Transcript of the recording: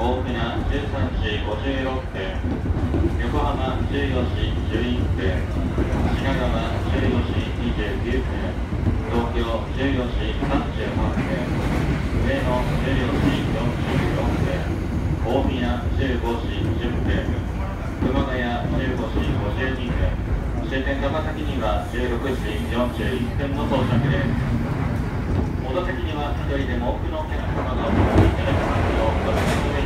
大船13時56分、横浜14時11分、品川14時29分、東京14時38分、上野14時46分、大宮15時10分、熊谷15時52分、終点高崎には16時41分の到着です。小田席には一人でも多くのお客様がお越しいただきますよう、お